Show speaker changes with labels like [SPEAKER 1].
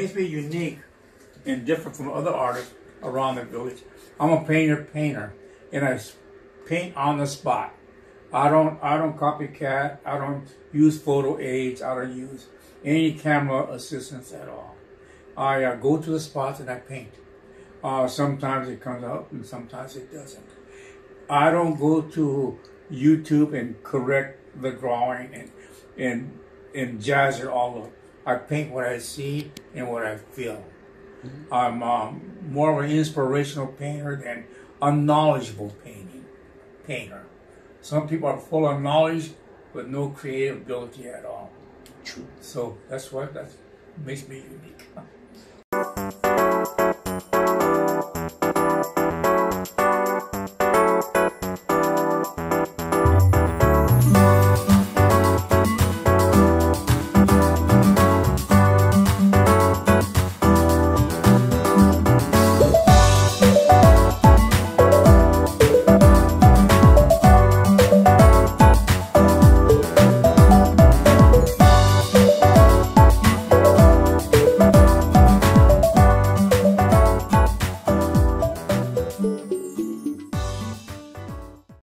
[SPEAKER 1] makes me unique and different from other artists around the village. I'm a painter, painter, and I paint on the spot. I don't, I don't copycat. I don't use photo aids. I don't use any camera assistance at all. I uh, go to the spots and I paint. Uh, sometimes it comes out and sometimes it doesn't. I don't go to YouTube and correct the drawing and and and jazz it all up. I paint what I see and what I feel. I'm um, more of an inspirational painter than a knowledgeable painting painter. Some people are full of knowledge but no creative ability at all.
[SPEAKER 2] True.
[SPEAKER 1] So that's what that makes me unique.